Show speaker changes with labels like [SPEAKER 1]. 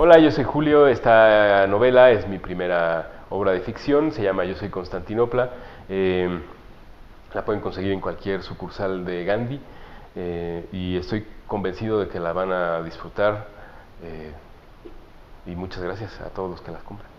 [SPEAKER 1] Hola, yo soy Julio. Esta novela es mi primera obra de ficción. Se llama Yo soy Constantinopla. Em, la pueden conseguir en cualquier sucursal de Gandhi. Eh, y estoy convencido de que la van a disfrutar. Eh, y muchas gracias a todos los que las compran.